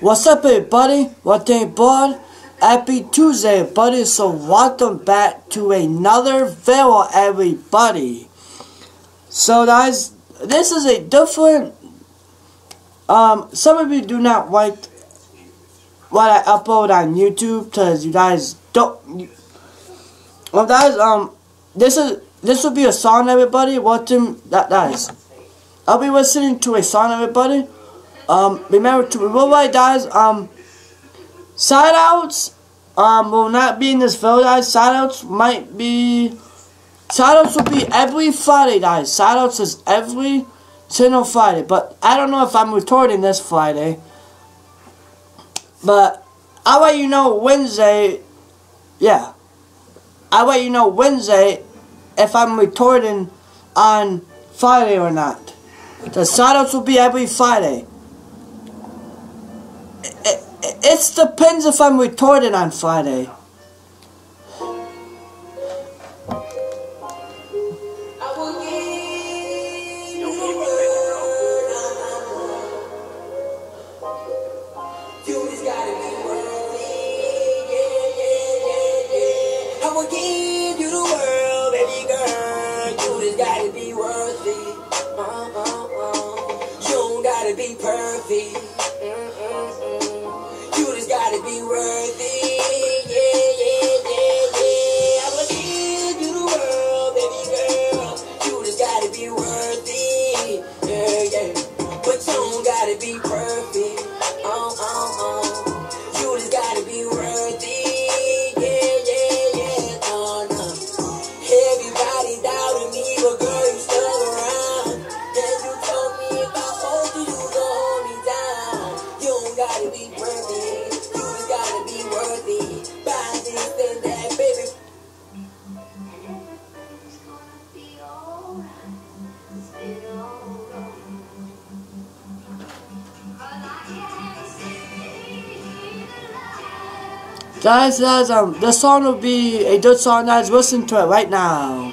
What's up, everybody? What day, bud? Happy Tuesday, buddy. So, welcome back to another video, everybody. So, guys, this is a different. Um, some of you do not like what I upload on YouTube because you guys don't. Well, guys, um, this is this will be a song, everybody. Watching that, guys. I'll be listening to a song, everybody. Um, remember to remember, guys. Um, side outs. Um, will not be in this video, guys. Side outs might be. Side outs will be every Friday, guys. Side outs is every single Friday, but I don't know if I'm recording this Friday. But I'll let you know Wednesday. Yeah. I'll let you know Wednesday if I'm recording on Friday or not. The sign-ups will be every Friday. It, depends if I'm recording on Friday. be perfect. Mm -mm -mm. Guys, guys, um, the song will be a good song, guys. Listen to it right now.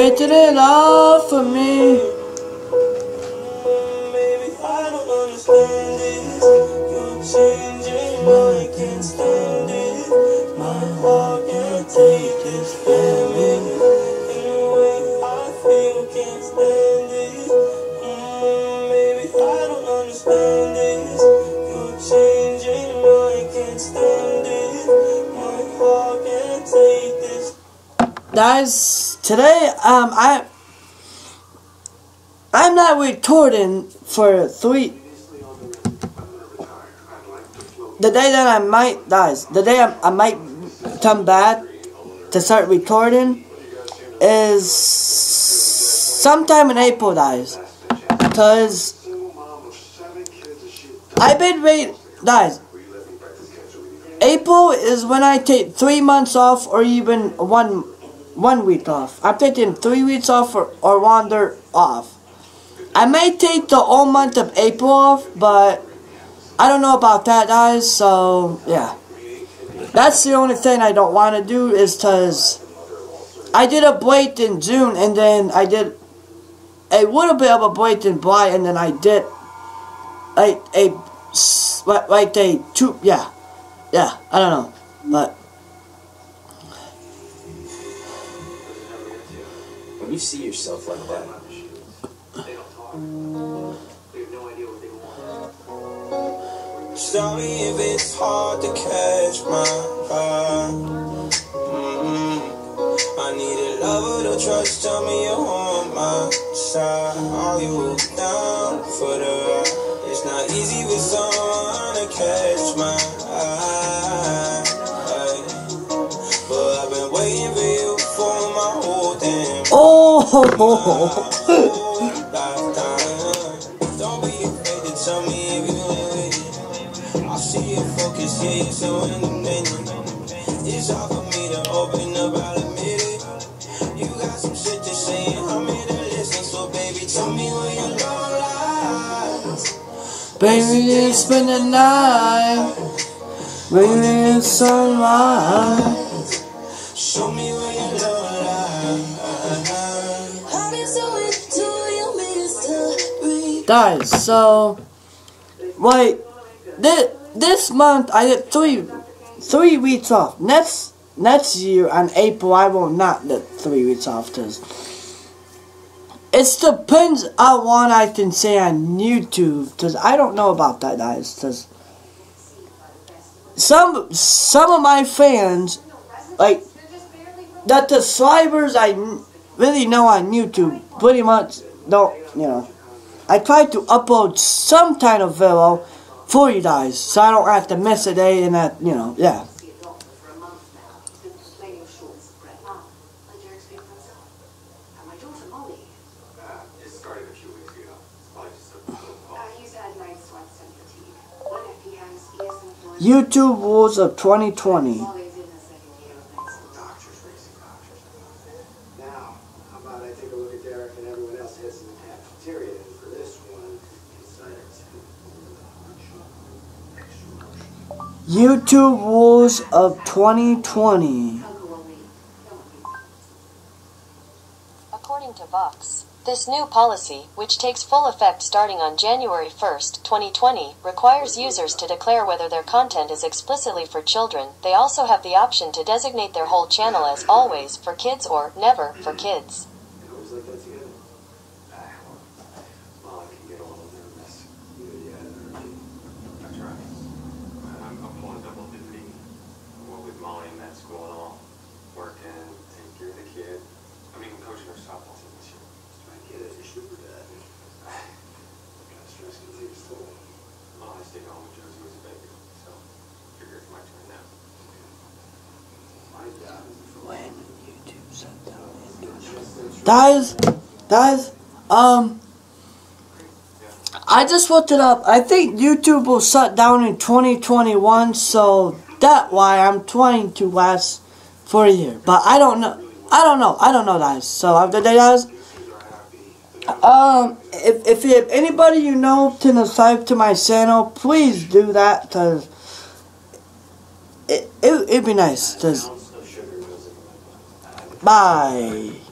Making it all for me. Maybe I don't understand this. You're changing, I can't stand it. My heart can't take this damage. And the way I feel can't stand it. Mm, Maybe I don't understand this. You're changing, I can't stand it. My heart can't take this. Guys, today, um, I. I'm not recording for three. The day that I might, guys, the day I, I might come back to start recording is sometime in April, guys. Because I've been waiting, guys. April is when I take three months off or even one one week off. I'm taking three weeks off or, or wander off. I may take the whole month of April off, but I don't know about that, guys. So, yeah. That's the only thing I don't want to do is because I did a break in June and then I did a little bit of a break in July and then I did like a, like a two, yeah. Yeah, I don't know. But when you see yourself like that, They don't talk. They have no idea what they want. Tell me if it's hard to catch my eye. Mm-hmm. I need a lover to trust. Tell me you're on my side. Are you down for the ride? It's not easy with someone to catch my baby, you spend the night. Baby, it's sunrise. Show me where your love Guys, so, like, this, this month I get three, three weeks off. Next, next year on April I will not get three weeks off because it depends on what I can say on YouTube because I don't know about that guys because some, some of my fans, like, that the subscribers I really know on YouTube pretty much don't, you know. I try to upload some kind of video for you guys, so I don't have to miss a day and that, you know, yeah. YouTube rules of 2020. YouTube rules of 2020. Uncle will leave. Don't worry. According to Vox, this new policy, which takes full effect starting on January 1st, 2020, requires users to declare whether their content is explicitly for children. They also have the option to designate their whole channel as always for kids or never for kids. You always like that together? Ah, well, Molly can get a little nervous. You know, the added energy. That's right. I'm, I'm pulling double duty. Well, with Molly and Matt's going all working, taking care of the kid. I mean, coaching her softball team this year. My kid is a sugar dad. Kind of stress can take its toll. Well, I stayed home with Josie was a baby, so figure it's my turn now. My job is to When YouTube shut down. Guys, guys, um, I just looked it up. I think YouTube will shut down in 2021, so that why I'm trying to last for a year. But I don't know. I don't know. I don't know, guys. So after that, guys, um, if if you have anybody you know to subscribe to my channel, please do that, cause it it it'd be nice. Cause ounce of sugar goes in my blood. bye.